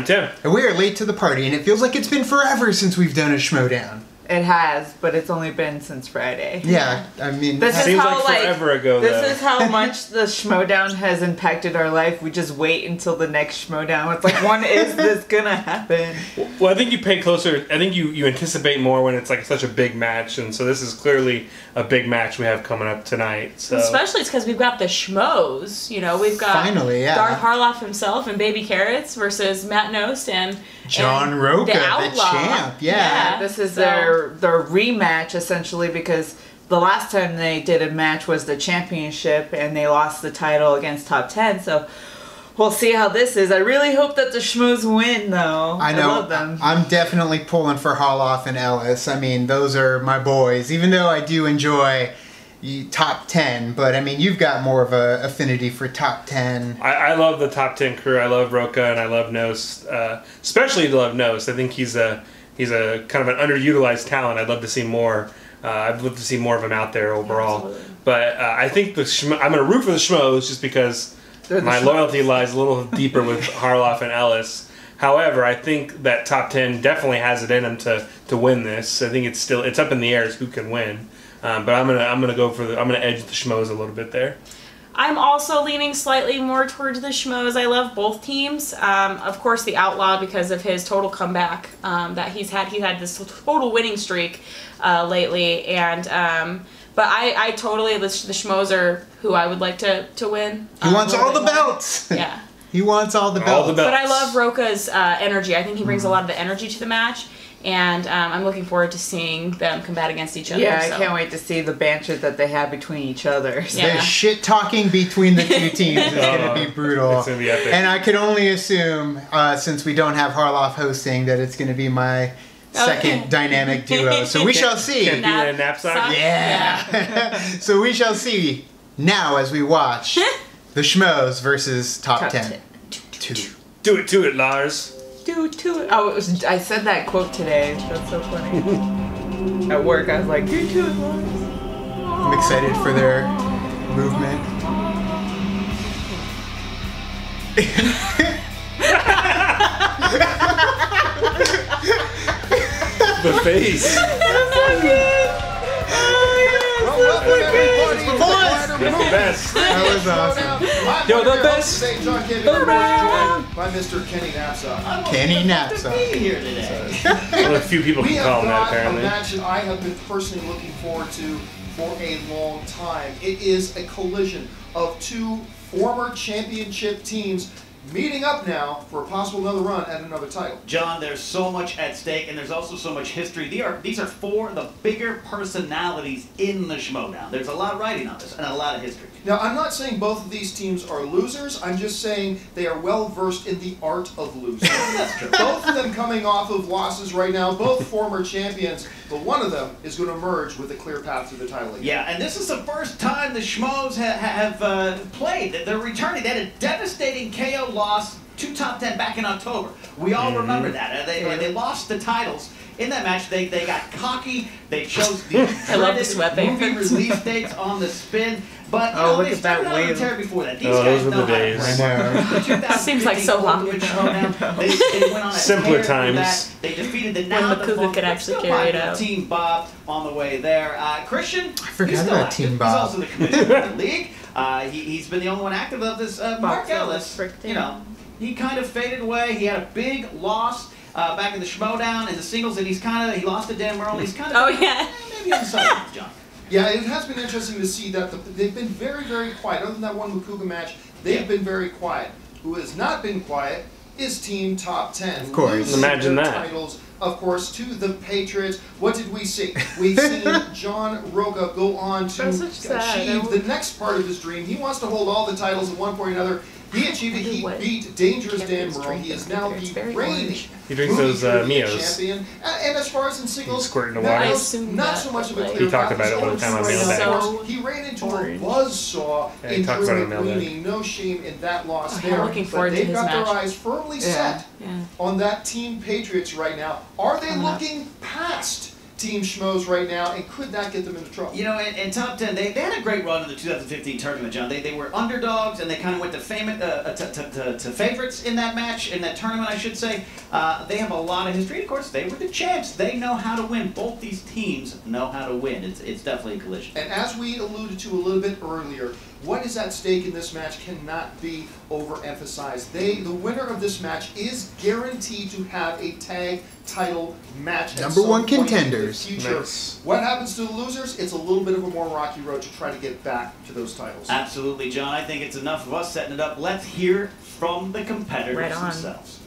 I'm Tim. And we are late to the party, and it feels like it's been forever since we've done a Schmoedown. It has, but it's only been since Friday. Yeah, I mean, This is Seems how like like forever ago, This though. is how much the Schmoedown has impacted our life. We just wait until the next Schmoedown. It's like, when is this gonna happen? Well, I think you pay closer. I think you, you anticipate more when it's like such a big match, and so this is clearly a big match we have coming up tonight. So Especially it's because we've got the schmoes. You know, we've got Finally, yeah. Garth Harloff himself and Baby Carrots versus Matt Knost and John and Rocha, the Outlaw. champ, yeah. This is so- their their rematch essentially because the last time they did a match was the championship and they lost the title against top ten. So we'll see how this is. I really hope that the Schmoes win though. I know. love them. I'm definitely pulling for Harloff and Ellis. I mean, those are my boys. Even though I do enjoy y- top ten, but I mean, you've got more of a affinity for top ten. I, I love the top ten crew. I love Rocha and I love Knost, uh, especially love Knost. I think he's a he's a kind of an underutilized talent. I'd love to see more. Uh, I'd love to see more of him out there overall. Absolutely. but uh, I think the Schmo- I'm going to root for the Schmoes just because the my Schmoes. loyalty lies a little deeper with Harloff and Ellis. However, I think that top ten definitely has it in them to, to win this. I think it's still it's up in the air as who can win. Um, but I'm gonna I'm gonna go for the I'm gonna edge the Schmoes a little bit there. I'm also leaning slightly more towards the Schmoes. I love both teams. Um, of course, the Outlaw because of his total comeback um, that he's had. He's had this total winning streak uh, lately, and um, but I, I totally the, the Schmoes are who I would like to to win. He um, wants all the more. belts. Yeah. he wants all the belts. All the belts. But I love Rocha's uh, energy. I think he brings a lot of the energy to the match, and um, I'm looking forward to seeing them combat against each other. yeah, I can't wait to see the banter that they have between each other. Yeah. The shit talking between the two teams is going to be brutal. It's gonna be epic. And I can only assume, uh, since we don't have Harloff hosting, that it's going to be my second Okay. dynamic duo. So we shall see. Can't beat a knapsack. Sock- Yeah. so we shall see now as we watch the Schmoes versus top, Top 10. 10. Two. Do it do it, Lars. Do to it. Oh, it was, I said that quote today. That's so funny. At work, I was like, do to it, Lawrence." I'm excited for their movement. The face. The best. That was awesome. Yo, the best. John Kevin, joined by Mr. Kenny Napzok. Kenny Napzok. here today. Well, a few people can call him that got a apparently. match that I have been personally looking forward to for a long time. It is a collision of two former championship teams meeting up now for a possible another run at another title. John, there's so much at stake, and there's also so much history. These are these are four of the bigger personalities in the Schmoedown. There's a lot of writing on this and a lot of history. Now, I'm not saying both of these teams are losers. I'm just saying they are well versed in the art of losing. Both of them coming off of losses right now, both former champions, but one of them is going to emerge with a clear path to the title. again. Yeah, and this is the first time the Schmoes ha- have uh, played. They're returning. They had a devastating KO loss to top 10 back in October. We all remember that. Uh, they, they, they lost the titles. In that match, they, they got cocky. They chose the I love the dreaded sweat movie bands. release dates on the spin. But Oh, know, look at that started out on wave. terror before that. These Oh, guys those were know the days. play. I know. Seems like so long ago. They, they went on a Simpler times. that. They defeated the now Macuga defunct, could actually carry it popular out. Team Bob on the way there. Uh, Kristian, I forgot he's still about active. Team He's Bob. also the commissioner of the league. Uh, he, he's been the only one active of this. Uh, Mark Box Ellis, Ellis, you know, he kind of faded away. He had a big loss uh, back in the Schmoedown in the singles, and he's kind of he lost to Dan Murrell. He's kind of Oh yeah. maybe on the side, John. Yeah, it has been interesting to see that the, they've been very, very quiet. Other than that one Macuga match, they've been very quiet. Who has not been quiet is Team Top 10. Of course. Losing Imagine their that. titles, of course, to the Patriots. What did we see? We've seen John Rocha go on to That's sad. achieve the next part of his dream. He wants to hold all the titles at one point or another. He achieved it. He What? beat Dangerous Dan Campion's Murrell. He is is now the reigning orange. He drinks those, uh, trivia Mios. champion. And, and as far as in singles, squirt in the not water. I so- not so much of a but, clear He talked about it one time on right Mailbag. So He ran into orange. a buzzsaw Yeah, he in talks it on Drew Mailbag. McQueenie. No shame in that loss Oh, yeah, there. looking but forward to they've got their match. eyes firmly Yeah. set Yeah. on that Team Patriots right now. Are they Coming up. looking past Team Schmoes right now, and could that get them into trouble? You know, in, in top 10, they, they had a great run in the 2015 tournament, John. They, they were underdogs and they kind of went to, fam- uh, uh, to, to, to, to favorites in that match, in that tournament, I should say. Uh, they have a lot of history. Of course, they were the champs. They know how to win. Both these teams know how to win. It's, it's definitely a collision. And as we alluded to a little bit earlier, what is at stake in this match cannot be overemphasized. They, the winner of this match, is guaranteed to have a tag title match. at Number some one point in the contenders. future. Nice. What happens to the losers? It's a little bit of a more rocky road to try to get back to those titles. Absolutely, John. I think it's enough of us setting it up. Let's hear from the competitors Right on. themselves.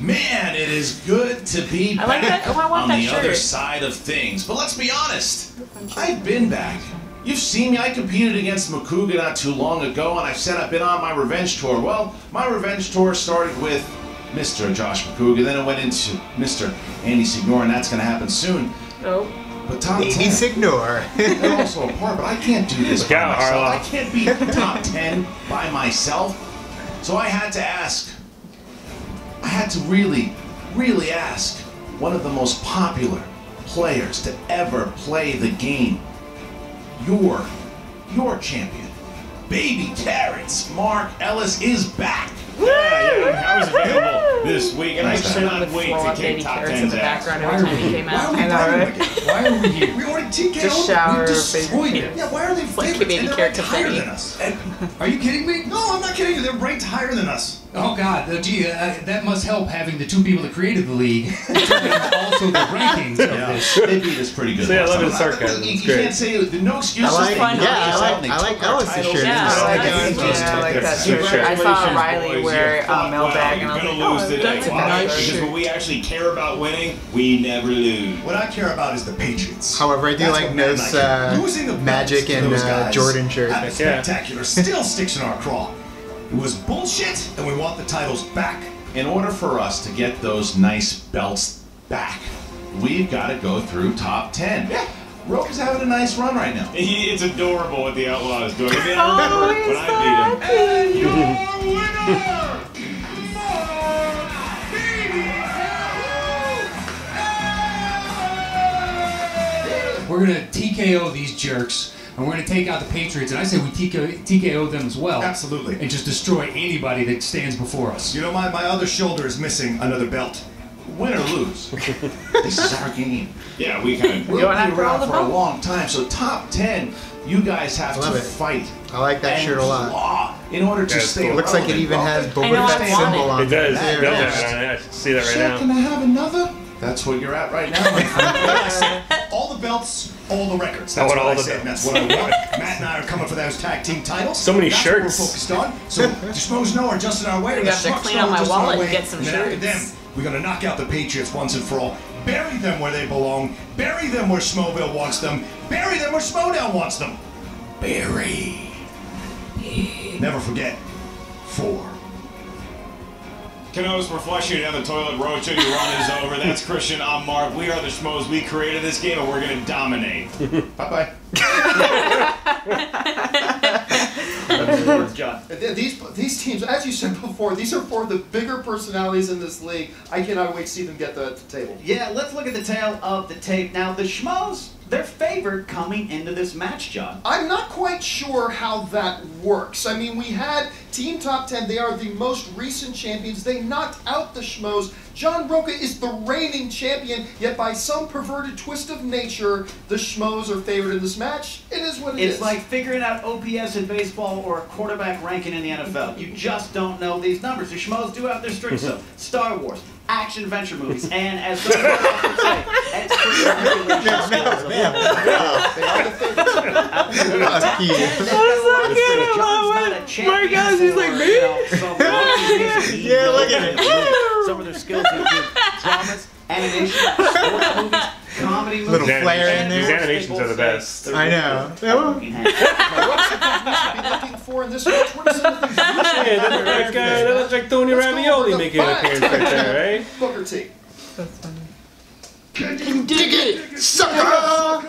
Man, it is good to be I like back that- I want on that the other side of things. But let's be honest, I've been back. You've seen me. I competed against Macuga not too long ago, and I've said I've been on my revenge tour. Well, my revenge tour started with Mr. Josh Macuga, then it went into Mr. Andy Signor, and that's going to happen soon. Oh. But top Baby 10, Signor. they're also a part, but I can't do this Look by out, myself. Harloff. I can't be top 10 by myself. So I had to ask, I had to really, really ask one of the most popular players to ever play the game. Your, your champion. Baby Carrots, Mark Ellis is back. Yeah, yeah, I was available this week, and I Nice. cannot Would wait throw to kick baby top carrots in the ass. background every time he came Why out. are we I know, fighting right? Why are we here? We already TKO'd Just shower we baby destroyed them. carrots. Yeah, why are they Like favorites? baby and they're carrot ranked higher than us. Are you kidding me? No, I'm not kidding you. They're ranked higher than us. Oh God, uh, gee, uh, that must help having the two people that created the league and also the rankings of this. They beat us pretty good. See, I love his time. sarcasm. You, you can't say no excuses. I like- They yeah, I like- out and I like took Ellis' titles shirt. from Yeah. I like Yeah, yeah, Yeah, I like that yeah. shirt. I saw Riley boys. wear You a fought mailbag, well. and I was You're like, gonna lose oh, today. that's a Why? nice Because when we actually care about winning, we never lose. What I care about is the Patriots. However, I do like what matters. No's, I care. uh, Losing the Magic and, those uh, guys Jordan shirt. Yeah. spectacular still sticks in our craw. It was bullshit, and we want the titles back. In order for us to get those nice belts back, we've got to go through top 10. Yeah, Roke is having a nice run right now. He, it's adorable what the Outlaw is doing. I mean, Oh, I remember oh, he's when so I beat him. happy. Your winner, Mark We're gonna TKO these jerks, and we're gonna take out the Patriots. And I say we TKO, TKO them as well. Absolutely. And just destroy anybody that stands before us. You know, my, my other shoulder is missing another belt. Win or lose, this is our game. Yeah, we kind of. We'll Going be around for a belts. long time, so top 10, you guys have Love to it. fight. I like that and shirt a lot. claw in order to Yeah, stay cool. Looks like it even has Well, I know, Boba Fett symbol on It It does it have is. it on it. I see that right Shit, now. can I have another? That's what you're at right now. All the belts, all the records. I That's want what all I the said. and. That's what I want. Matt and I are coming for those tag team titles. So many That's shirts. What we're focused on. So the Schmoes know are just in our way. We the got to Schmucks clean out my just in our wallet and get some and shirts. them, we're gonna knock out the Patriots once and for all. Bury them where they belong. Bury them where Schmoville wants them. Bury them where Schmoedown wants them. Bury. Never forget. Four. Canos, we're flushing down the toilet. Roach, your run is over. That's Kristian. I'm Mark. We are the Schmoes. We created this game, and we're going to dominate. Bye bye. John. These these teams, as you said before, these are four of the bigger personalities in this league. I cannot wait to see them get the, the table. Yeah, let's look at the tail of the tape. Now, the Schmoes, they're favored coming into this match, John. I'm not quite sure how that works. I mean, we had Team Top 10. They are the most recent champions. They knocked out the Schmoes. John Rocha is the reigning champion, yet by some perverted twist of nature, the Schmoes are favored in this match. It is what it is. It's like figuring out OPS in baseball or a quarterback ranking in the NFL. You just don't know these numbers. The Schmoes do have their streaks, though. Star Wars, action adventure movies, and as those guys often say, expert manipulation skills. They are the favorites. Husky. Mark Ellis, he's like, me? Yeah, look at it. Some of their skills include dramas, animation, sports movies, comedy movies. Little flair in there. These animations are the best. I know. Now, what are some things we should be looking for in this match? What are some of the things we should be Hey, that looks like, uh, that looks like Tony Let's go over Ravioli the making an five. appearance right there, right? Booker T. That's funny. Dig it, sucker!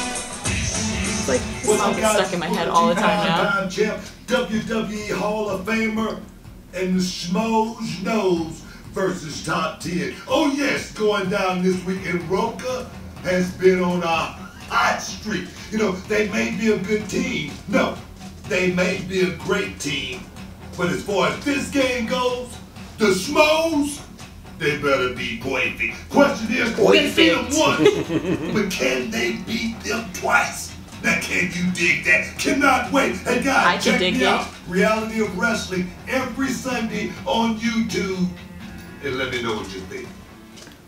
It's like, Well, stuck in my head all the time now. Champ, WWE Hall of Famer, and the Schmoes Knows versus Top 10. Oh yes, going down this week, and Roca has been on a hot streak. You know, they may be a good team. No, they may be a great team. But as far as this game goes, the Schmoes, they better be perfect. Question is, can they beat them once, but can they beat them twice? Now, can you dig that? Cannot wait. Hey, guys, I can check dig me it. out. Reality of Wrestling every Sunday on YouTube. And let me know what you think.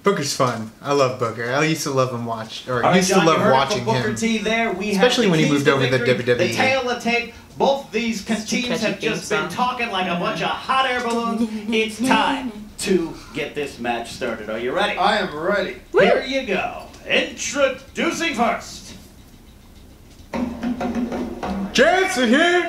Booker's fun. I love Booker. I used to love him watch, or All right, used John, to love watching from Booker him. T there. We Especially when he moved to over to victory, WWE. The tail of tape. Both these teams have just been song. talking like a bunch of hot air balloons. It's time to get this match started. Are you ready? I am ready. Here you go. Introducing first. Are here.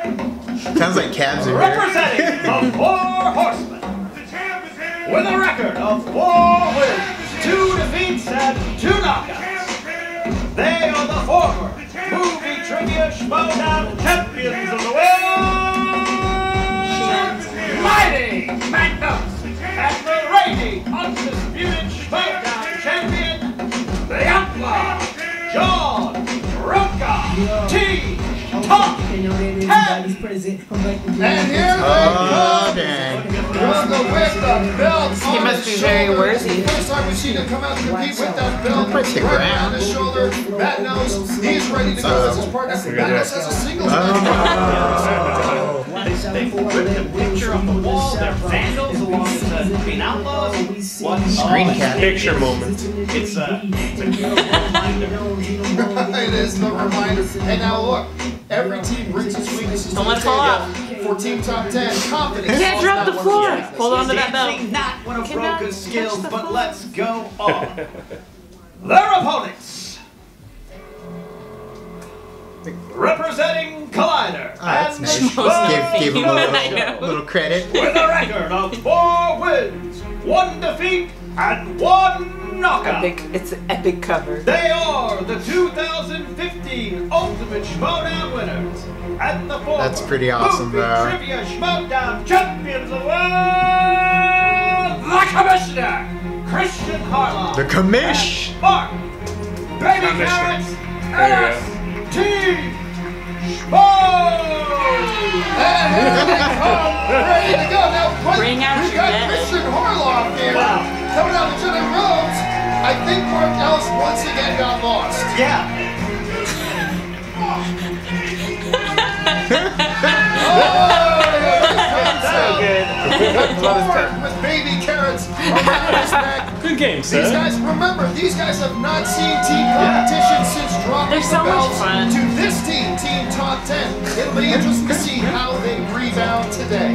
Sounds like cabs are here. Representing the Four Horsemen. The With a record of four wins, two defeats, and two knockouts. They are the former movie trivia showdown champions of the world. Mighty Magnus and the reigning undisputed Schmoedown champion, the Outlaw, John Rocha T. Top And here Oh, they dang. come. Rocha with the He must be very shoulder. worthy. First time we've seen him come out and compete with that belt Don't break the right ground. his shoulder. Matt Knost he's ready to go as his partner. Matt Knost has a singles match. They ripped a picture off the wall. They're vandals along with uh, being outlaws. What? Screen oh, cap. Picture moment. It's a, it's a reminder. it is the reminder. And now look, every team brings its weaknesses Don't to let the it fall table. For Team Top 10, confidence. Can't drop the floor. weaknesses. Hold on to that belt. Not one of Cannot Rocha's touch skills, but let's go on. Their opponents. Representing Collider Oh, that's and nice. the Schmo Give, give him a I little, little credit. with a record of four wins, one defeat, and one knockout. Epic. It's an epic cover. They are the 2015 Ultimate Schmoedown winners and the former That's pretty awesome, movie though. Trivia Schmodown champions of the the Commissioner, Kristian Harloff. The commish. and Mark, Baby Commissioner. Carrots, There NST And here they come, ready to go. Now, but Bring out we've your got net. Kristian Harloff here Wow. coming out Jenna Rhodes. I think Mark Ellis once again got lost. Yeah. good. Oh, with baby carrots around his neck. Good game, sir. These guys, remember, these guys have not seen team competition since dropping They're so the much belts fun. to this team, Team Top 10. It'll be interesting to see how they rebound today.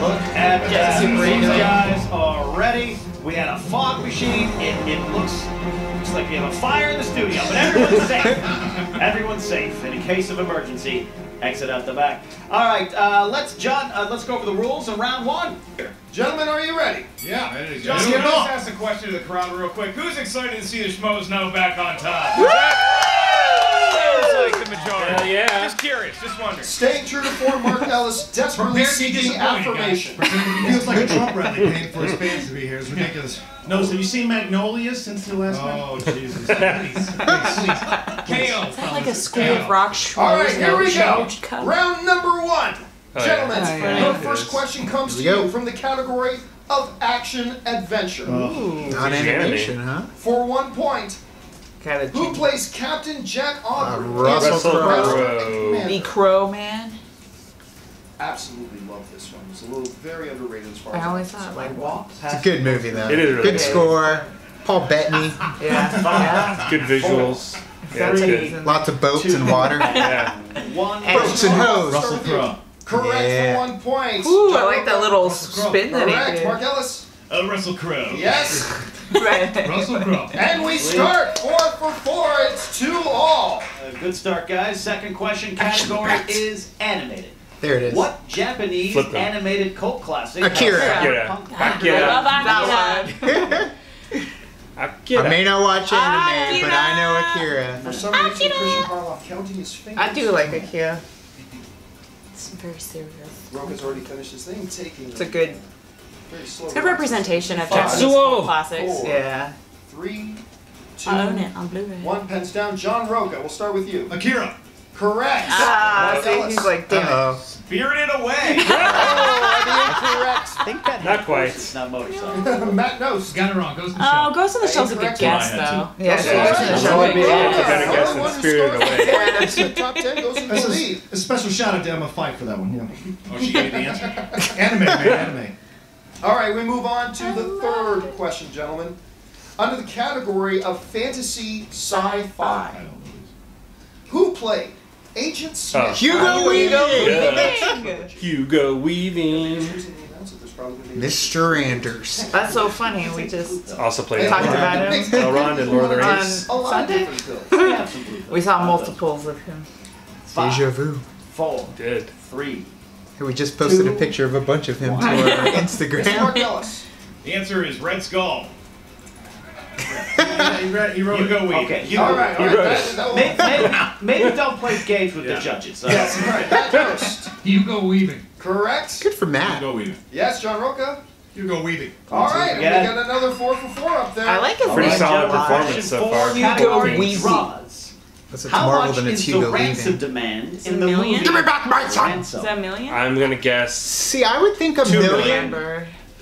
Look at Yeah, that. These easy. guys are ready. We had a fog machine. It, it looks looks like we have a fire in the studio, but everyone's safe. Everyone's safe. In case of emergency, exit out the back. All right, uh, let's John. Uh, let's go over the rules in round one. Gentlemen, are you ready? Yeah. John, John, get can I it just on. ask a question to the crowd real quick? Who's excited to see the Schmoes know back on top? Sounds like the majority. Hell yeah. Just curious, just wondering. Staying true to form, Mark Ellis desperately Prepare seeking disappointed, affirmation. He feels like a Trump rally paying for his fans to be here. It's ridiculous. No, have you seen Magnolia since the last one? Oh, Jesus. Please, please. KO. Is that like a School of Rock schmoes? All right, here we go. Cup? Round number one. Oh, yeah. Gentlemen, Oh, yeah. your first question comes to you from the category of action adventure. Not animation, huh? For one point, Gotta who change. plays Captain Jack Aubrey? Uh, Russell Russell Crowe. Crowe. The Crow Man. absolutely love this one. It's a little very underrated as far as I'm thought concerned. like walk It's a good movie, though. It is really Good good. score. Paul Bettany. Yeah. yeah. Good visuals. Yeah, it's Three. good. Lots of boats and water. Yeah. One. Boats and hose. Start with you. Correct Yeah. for one point. Ooh, I like that Rocha. little spin that he Correct. did. Mark Ellis. Uh, Russell Crowe. Yes. Right. Russell Crowe. And we start four for four. It's two all. Uh, good start, guys. Second question category is animated. There it is. What Japanese animated cult classic? Akira. has Akira. cyberpunk Akira. I love that one. Akira. I may not watch anime, but I know Akira. Akira. For some reason, Kristian Harloff counting his fingers. I do like Akira. It's very serious. Rocha's already finished his thing, taking It's a good, very slow. It's good representation of Five, Japanese Tetsuo. classics. Four. yeah. Three, two, I own it on Blu-ray. one. Pens down. John Rocha. We'll start with you. Akira. Correct. Ah, Mark see, he's like, damn it. Uh-oh. Spirited Away. Incorrect. I think that Not had quite. horses, not motorcycles. Matt Knost. Got it wrong. Goes in the Oh, show. Ghost in the Shell's a good guess, Mine had though. Yeah, That's so all it's in the That's show. all would be- right. It's a better Yeah. guess than One who Spirited scores Away. four top ten goes into the is lead. a special shout out to Emma Fight for that one. Yeah. Oh, she gave the answer. Anime, man, anime. All right, we move on to the third question, gentlemen. Under the category of fantasy sci-fi, who played Agent oh. Smith? Oh. Hugo Weaving! Yeah. Hugo Weaving. Choosing the announcer, there's probably gonna be- Mr. Anders. That's so funny. We just Also played talked about him. Elrond in Lord of the Rings. On A lot of Sunday? different films. We have some Blu-ray. We saw multiples of him. Five, Deja vu. four, Did. three. Hey, We just posted a picture of a bunch of him to our Mr. Mark Instagram. Ellis. The answer is Red Skull. He, read, he wrote Hugo it. Weaving. Okay. All right, all right. wrote That, it. that will- Maybe, maybe don't play games with Yeah. the judges. Yes, all right. Matt Knost. Hugo Weaving. Correct. Good for Matt. Hugo Weaving. Yes, John Rocha. Hugo Weaving. All right, and Yeah. we got another four for four up there. I like his Pretty name. solid performance so for far. Category Weaving. That's it's How much than it's is the ransom Weaving. demand Is in the million? Give me back my Is Ransom. that a million? I'm gonna guess. See, I would think a Two million.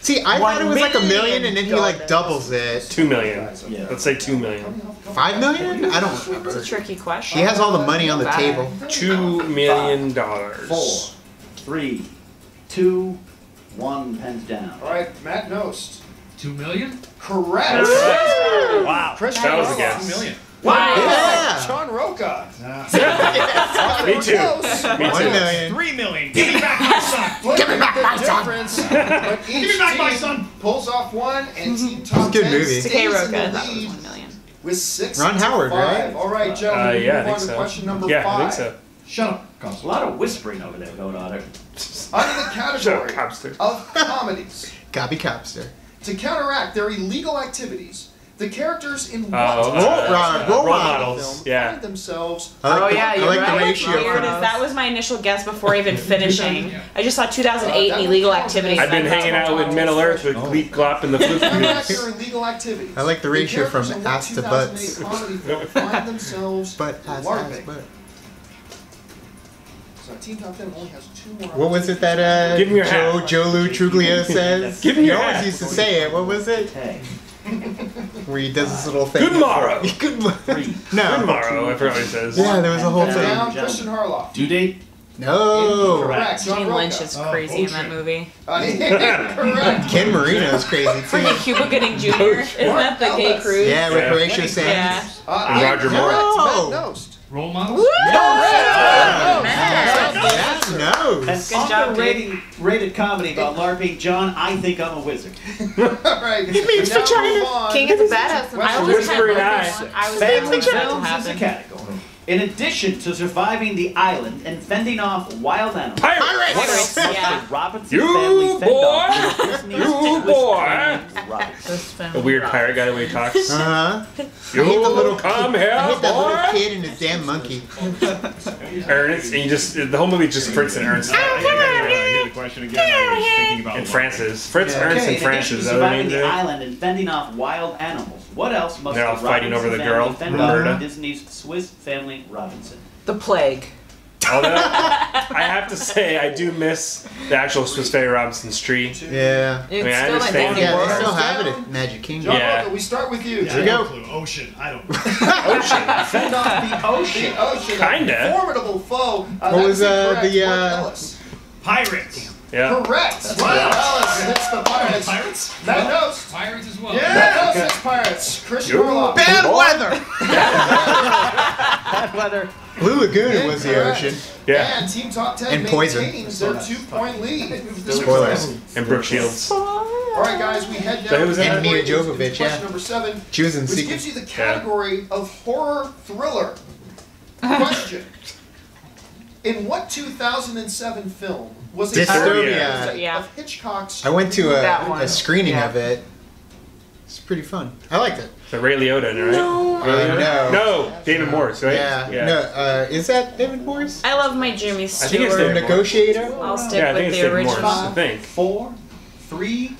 Remember. See, I One thought it was like a million, and then he like doubles it. Two million. Yeah. Let's say two million. Five million? I don't It's a tricky question. He has all the money on the Bye. table. Two million dollars. Four, three, two, one. Pens down. All right, Matt Knost. Two million? Correct. Wow. Kristian That was a guess. million. Yeah. John Rocha. Me too. Me One too. million. Three million. Give me back my son. Give me back my difference, But each Give me back my son. Pulls off one, and team top good 10 movie. stays Okay, in the That was lead one million. with six. Ron Howard, five. right? All right, gentlemen. Uh, we yeah, I think on to so. question number Yeah, I think so. Shut up, A lot of whispering over there going on. Under the Shut up, category of comedies, Gobby Copster. to counteract their illegal activities, the characters in what Oh, Role- uh, role role models. models. film Yeah. find themselves I like Oh, the, yeah, I you're like right. the ratio Weird is that was my initial guess before even finishing. I just saw 2008 That and illegal would count. activities. I've been hanging out with Middle Earth with Gleep Glop and the Flip counteract Cubes. their illegal activities. I like the ratio characters from in what ass to 2008 butts. find themselves But ass, ass, LARPing. but. So Team Top 10 only has two more. What was it that uh, Give me your Joe, hat. Joe Lo Truglio says? Give me he your always hat. used to say it. What was it? Hey, Where he does this little thing. Good morrow. Good mo- three. No. Tomorrow, I forgot what he says. Yeah, there was a whole Yeah. thing. Down, John. Kristian Harloff. Due date? No. Correct. John Jane Lynch is Oh, crazy in that bullshit. movie. Uh, correct. Ken Marino's crazy Freaking too. Cuba Gooding Jr. Isn't that the gay Ellis. cruise? Yeah, with Yeah. Horatio Yeah. Uh, And Roger incorrect. Moore. Matt Knost. Role models? Oh, That's An nose. Good job, dude. underrated rated comedy about LARPing. John, I think I'm a wizard. All right. He means for China. King is a badass. I always had Whispering both of. I was Family down with that to films is a happen. Category. In addition to surviving the island and fending off wild animals, Pirates! what else must Yeah. the Robinson You family fend boy! off in Disney's You boy! Family Robinson? This film. A weird pirate guy, the way he talks. Uh huh. You hate the little- come I here, hate that little kid and his damn monkey. Ernest, and you just, the whole movie just Fritz and Ernst. I gotta hear the question again. I was thinking about And Francis. Fritz, Okay, Ernst, and Francis. addition Is to that what surviving mean, the island and fending off wild animals, what else must They're the all fighting Robinson over the family girl, fend off Roberta. in Disney's Swiss Family Robinson? The plague. Although, I have to say, I do miss the actual Swiss Family Robinson's tree. Yeah. It's mean, I still like understand. Disney Yeah, they World. still have it at Magic Kingdom. John Yeah. Rocha, we start with you. Yeah, Here I we have go. no clue. Ocean. I don't. Fend off the ocean. The ocean. Kinda. A formidable foe. Uh, What was, uh, incorrect. the, Mark uh, Ellis. Pirates. Yeah. Correct. Wow. Ellis hits the pirates. Pirates? Matt Knost. Pirates as well. Yeah, Matt Knost hits pirates. Kristian You Bad weather. Bad weather. Blue Lagoon was the ocean. Yeah. And Team Top 10 And Poison. maintains their two-point lead. Spoilers. And Brooke Shields. All right, guys, we head So down who was to in And Mia category- Jovovich, question yeah. number seven, She was in which Secret. gives you the category of horror thriller. Question: In what 2007 film was a Disturbia. series Yeah. of Hitchcock's? I went to a, a screening Yeah. of it. It's pretty fun. I liked it. So Ray Liotta, in it, right? No. Ray Liotta? no. No, David Morse, right? Yeah. No. Uh, is that David Morse? I love my Jimmy Stewart. think it's The David negotiator. I'll stick Yeah, I with think the David original. Morse. I think. Four, three,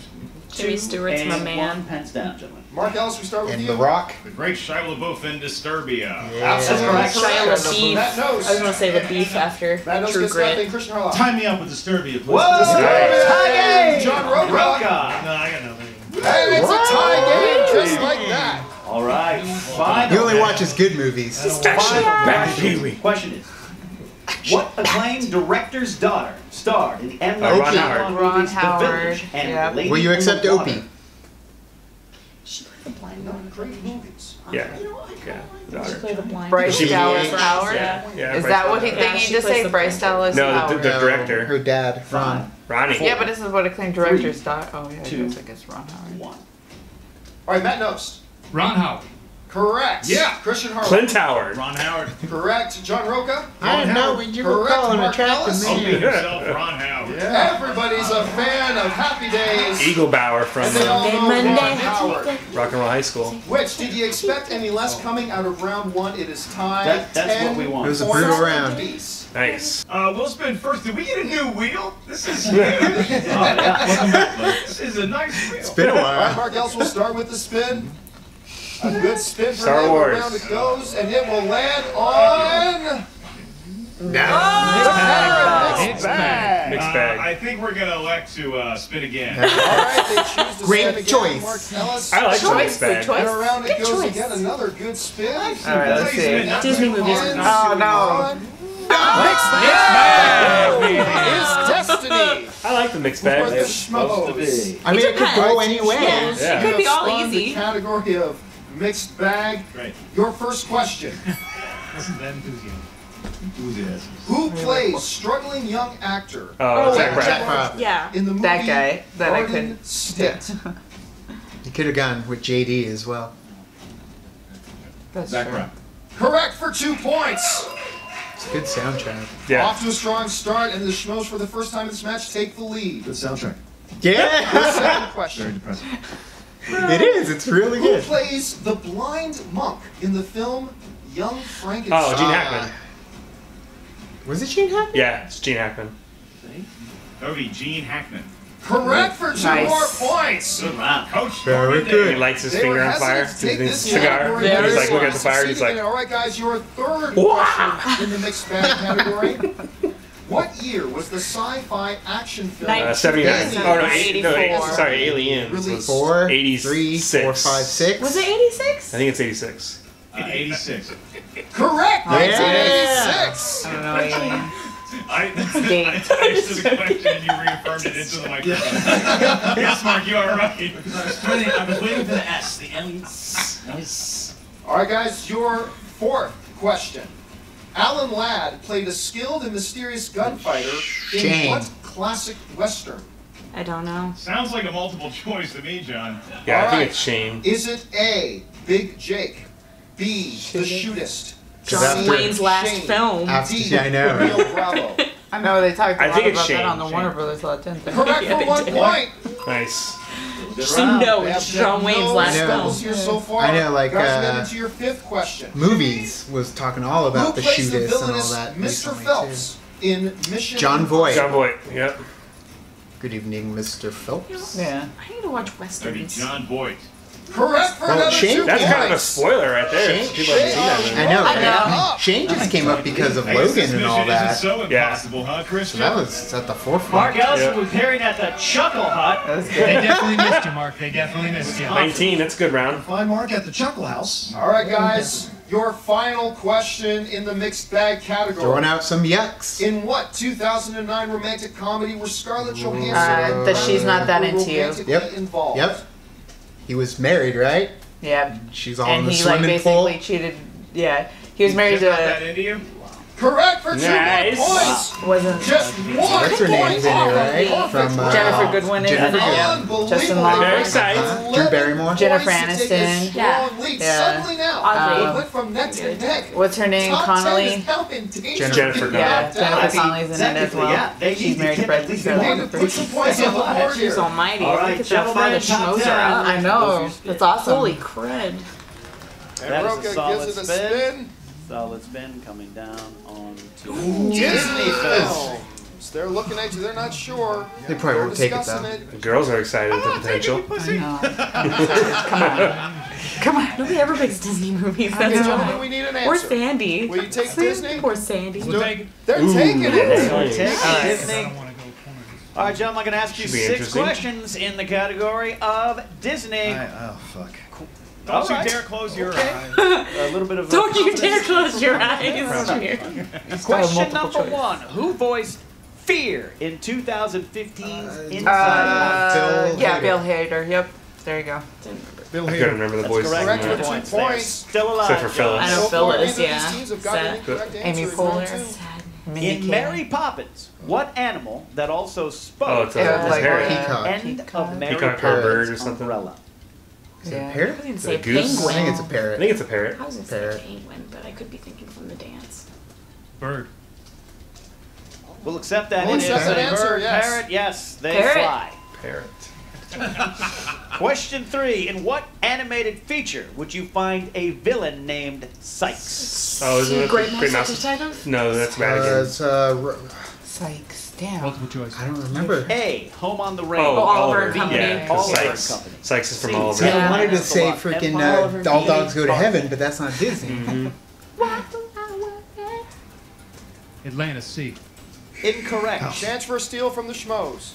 Jimmy two, Stewart's my and man. One pence down, gentlemen. Mark Ellis, we start with And you. The Rock. The great Shia LaBeouf in Disturbia. That's correct. Shia LaBeouf. Matt Knost. I was gonna say the beef after Matt Knost True gets nothing. Grit. Kristian Harloff. Tie me up with Disturbia, please. Whoa! Disturbia. Tie game! John Rocha. Rocha. No, I got nothing. And it's a tie game just like that. All right. Final. He only watches good movies. Back Pee-wee. Question is, what acclaimed director's daughter starred in the M. Uh, Ron Howard. Ron movies The Village and yeah. Lady Will you in the accept Water? Opie? Not great movies. Yeah. Yeah. Daughter. Play the blind. Uh, Bryce She- Dallas Howard. Yeah. yeah Is Bryce that what he Dallas. Yeah, thinking she to plays say? the Bryce blind. Dallas No, the, Howard. the director, Her dad, Ron. Five, Ronnie. Yeah, but this is what acclaimed directors thought. Oh yeah, I Two. guess I guess Ron Howard. one. All right, Matt Knost. Ron Howard. Correct. Yeah. Kristian Harloff. Clint Howard. Ron Howard. Correct. John Rocha. I didn't know what you were calling Mark attractive Ellis. Opening man. himself, Ron Howard. Everybody's a fan of Happy Days. Eagle Bauer from And they all know Monday. Ron Howard. Rock and Roll High School. Which, did you expect any less coming out of round one? It is time. That- that's what we want. It was a brutal round. apiece. Nice. Uh, we'll spin first. Did we get a new wheel? This is huge. Oh, yeah. Welcome back, bud. this is a nice wheel. It's been a All right, while. Mark Ellis will start with the spin. A good spin for Star him. Wars. Around it goes, and it will land on. Mixed bag. Mixed Uh, bag. I think we're gonna elect to uh, spin again. All right, they choose to Great spin again. choice. Mark Ellis. I like Choice, mixed bag. choice. And around it goes choice. again. Another good spin. All right, let's see. Disney movies. Oh no. Mixed bag is destiny I like the mixed for the bag. Supposed schmoes. I mean, it could go any way. Yeah. Could be all You have spun easy. The category of mixed bag. Great. Your first question: Listen that enthusiasm. Enthusiasm. Who plays struggling young actor Oh, Zach Jack Braff. Braff. Yeah. in the movie That guy that I Garden couldn't. State? You could have gone with JD as well. That's Zach true. Braff. Correct for two points. It's a good soundtrack. Yeah. Off to a strong start, and the Schmoes for the first time in this match take the lead. Good soundtrack. Your Yeah, second question. Very depressing. It is. It's really Who good. plays the blind monk in the film Young Frankenstein? Oh, Gene. Hackman. Was it Gene Hackman? Yeah, it's Gene Hackman. Cody, Gene Hackman. Correct for two Nice. more points. Good round. Coach. Very good. He Day. lights his They finger on fire. hesitant to take His this cigar. category. He's like looking at the fire. He's Succeeding like, it. all right, guys, your third question in the mixed bag category. What year was the sci-fi action film? uh, 79. Alien Oh, no, eight, no, eight, 84. sorry, Aliens. Released. Was Four, 86. three, four, five, six. Was it 86? I think it's 86. Uh, 86. Correct. Yeah. 1986. I don't know what you. I, Date. I asked this question and you reaffirmed it into the microphone. yes, Mark, you are right. Because I was waiting, I was waiting for the S, the aliens. Yes. All right, guys, your fourth question. Alan Ladd played a skilled and mysterious gunfighter in Shame. what classic western? I don't know. Sounds like a multiple choice to me, John. Yeah, I think right. it's Shane. Is it A, Big Jake, B, The Shootist, John C, Wayne's last Shane, film. After, D, yeah, I know. Rio Bravo? I know they talked a I lot think about Shane. that on the Shane. Warner Brothers Lot 10 thing. Correct Yeah, for they one did. point. Nice. Just know We it's John Wayne's no last I know. film. here so far. I know, like, Guys, we uh, into your fifth question. Movies was talking all about Who the plays the and all that. Mr. recently, Phelps in Mission? Jon Voight. Jon Voight. Yep. Good evening, Mr. Phelps. Yeah. I need to watch That'd be westerns. John Boyd. Correct for Well, another Shane- two That's points. kind of a spoiler right there. Shane- People haven't seen that. I know. I right? know. Shane just came up because of I guess this Logan and all that. so Yeah. huh, Kristian? So that was at the forefront. Mark Ellis Yeah. was appearing at the Chuckle Hut. That was They definitely missed you, Mark. They definitely missed you. 19. That's a good round. Find Mark at the Chuckle House. All right, guys. Your final question in the mixed bag category. Throwing out some yucks. In what 2009 romantic comedy was Scarlett Johansson Uh, and the She's Not That Into You. romantically Yep. involved? Yep. He was married, right? Yeah. She's all in And the he like basically pool. cheated. Yeah. He was married Just not that to. into you? Correct for two Nice. more points. Wasn't Just one What's her point name's in it, right? Perfect From, uh. Ginnifer Goodwin is in Jennifer it? Justin Long. Very excited. Drew Barrymore. Jennifer points to take a Aniston. Yeah. Yeah. Suddenly now, Oddly. it went from neck to neck. What's her name? Top 10 Connelly? is now in danger. Yeah, Jennifer I mean, Connelly's in it as well. yeah, they She's married to get Brad Pitt. They need to put some points on the board She's almighty. All right, Look at how far the gentlemen, top schmoes 10. are up. I know. That's awesome. Holy crud. And That is a solid gives it a spin. Spin. Solid spin coming down on to Disney films. They're looking at you. They're not sure. They probably They're won't take it, discussing though. it. The girls are excited at the ah, potential. I know. Come on. Come on. Nobody ever makes Disney movies. Okay, That's gentlemen, why. we need an Or. Sandy. Will you take Disney? Poor Sandy. Do it. They're taking it. nice. Take All right. Disney. All right, gentlemen, I'm going to ask you six questions in the category of Disney. oh fuck. All Don't you right. dare close your Okay. eyes. A little bit of Don't you dare close your eyes. Question number choice. one: Who voiced Fear in 2015's Inside Uh, Bill yeah, Hader. Bill Hader. Yep. There you go. Bill Hader. I couldn't remember the That's correct. Correct in two Points points. there. Still alive. Except for Phyllis. I know Phyllis, neither yeah. these teams have gotten Sad. any correct Amy. Poehler. Round. Mindy In Kaling. Mary Poppins, what animal that also spoke Oh, it's a- Yeah, it's like, parrot. uh, Peacock. end Peacock. of Mary Peacock or a Poppins bird or something. umbrella? Is it a parrot? I didn't say it a goose? I think it's a penguin. I think it's a parrot. I was gonna Parrot. say penguin, but I could be thinking from the dance. Bird. We'll accept that. We'll It is accept that answer, bird. yes. Parrot, yes, they Parrot. fly. Parrot. Question three: In what animated feature would you find a villain named Sykes? Oh, isn't it Great Great Monster Mouse? Detective? No, that's Uh, Madigan. it's, uh, Ro- Sykes. Damn. Multiple choice. I don't remember. A. Home on the Range. Oh, Oliver Oliver. and Company. Yeah, 'cause Oliver Sykes. Company. Sykes is from See, Oliver. See, I wanted to say freaking uh, All Dogs Go to Bart. Heaven, but that's not Disney. Mhm. Atlantis C. Incorrect. Chance for a steal from the Schmoes.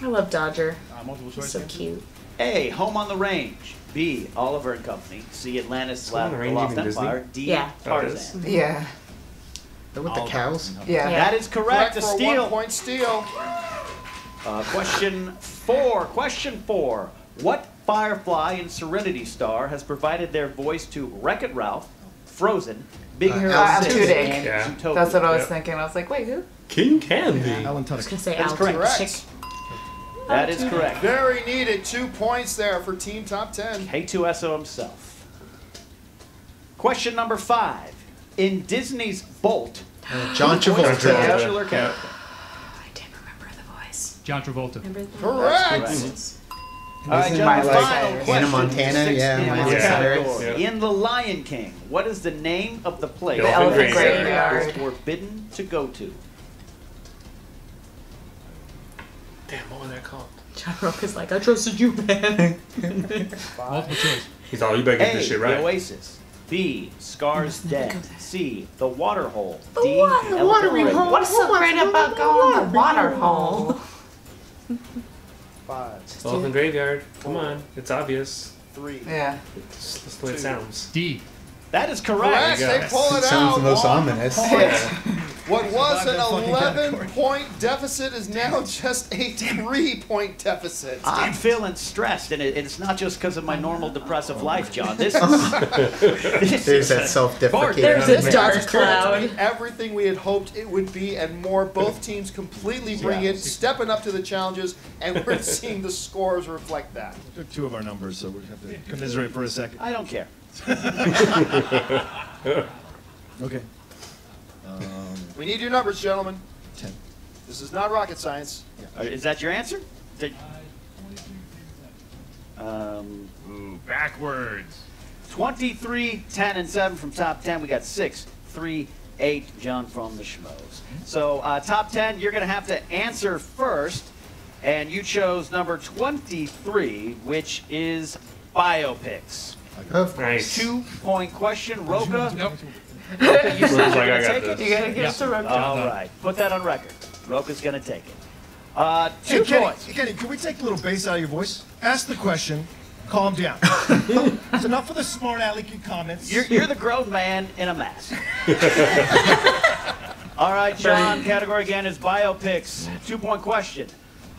I love Dodger. Uh, multiple He's choice. so cute. A. Home on the Range. B. Oliver and Company. C. Atlantis Home on the slash The Range Lost? Empire. D. Yeah. Oh, it is? Tarzan. Yeah. With the cows? Yeah. That is correct. Correct A for a steal. one-point steal. Uh, question four. Question four. What Firefly and Serenity Star has provided their voice to Wreck-It Ralph, Frozen, Big Uh, Hero Alan 6, and Yeah. Zootopia? That's what I was Yep. thinking. I was like, wait, who? King Candy. Yeah, Alan I was Tudyk. gonna say That's Al correct. Correct. That is correct. Very needed. Two points there for Team Top 10. K2SO himself. Question number five. In Disney's Bolt, Uh, John who voiced the Travolta. titular character? I didn't remember the voice. John Travolta. Remember the Correct. Correct. All right, Isn't my, like, final Hannah question. Montana? Six Yeah, in Miley this Cyrus. category. Yeah. In The Lion King, what is the name of the place The Elephant Elephant Graveyard. Graveyard. is forbidden to go to? Damn, what was that called? John is like, I trusted you, man. Multiple choice. He's all, you better get A. this shit The right. Oasis. B. Scar's dead. C. The Waterhole. The D. water- Elephant watering hole. What's so great about going to the water hole? Five, Elephant Graveyard. Come on. It's obvious. three. Yeah. It's just the way it sounds. D. That is Correct. correct. They pull it It sounds out. the most ominous. point. What was an 11 point deficit is now just a three point deficit. I'm feeling stressed, and it, it's not just because of my normal depressive life, John. This is. this There's is that self-deprecating. There's a man. dark It's turned out to cloud. Everything we had hoped it would be and more. Both teams completely bring it, stepping up to the challenges, and we're seeing the scores reflect that. Took two of our numbers, so we have to commiserate for a second. I don't care. Okay. We need your numbers, gentlemen. Ten. This is not rocket science. Uh, Is that your answer? Did- Um, Ooh, backwards. 23, 10, and 7 from top 10. We got 6, 3, 8, John from the Schmoes. So, uh, top 10, you're going to have to answer first. And you chose number 23, which is biopics. Of Nice. Two point question. Rocha, Nope. Rocha you said Looks you're like I going to got take this. it? You gotta give us a rep. All right. Put that on record. Rocha's going to take it. Uh, Hey, two Kenny, points. Kenny, can we take a little bass out of your voice? Ask the question. Calm down. it's enough of the smart alecky comments. You're, you're the grown man in a mask. All right, John. Category again is biopics. Two point question.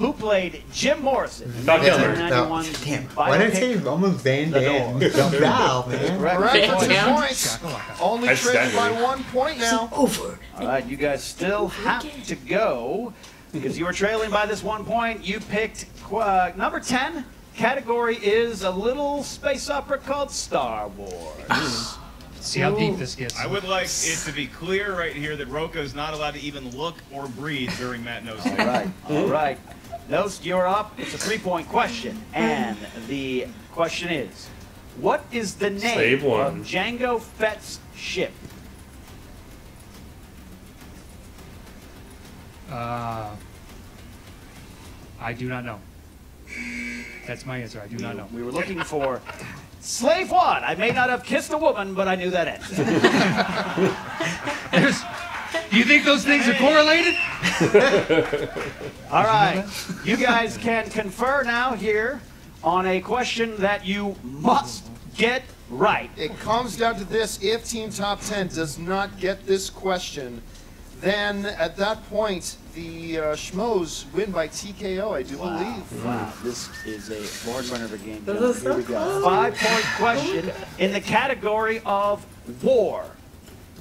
Who played Jim Morrison. Val Kilmer. 1991 Oh, damn. Why did I say almost Van The Damme? Val, man. Correct. Correct for points. Only That's trailing by staggering. one point now. Over. All right, you guys still have to go because you were trailing by this one point. You picked uh, number 10. Category is a little space opera called Star Wars. See how deep this gets. I would like it to be clear right here that Rocha is not allowed to even look or breathe during Matt Knost All right, all right. Knost, you're up. It's a three-point question, and the question is, what is the name Save one. of Jango Fett's ship? Uh, I do not know. That's my answer. I do not know. We were looking for Slave One. I may not have kissed a woman, but I knew that answer. There's, do you think those things are correlated? All right, you guys can confer now here on a question that you must get right. It comes down to this. If Team Top 10 does not get this question, then at that point, the uh, Schmoes win by TKO, I do believe. Wow, this is a board runner of a game. This is Here we go. close. Five point question in the category of war.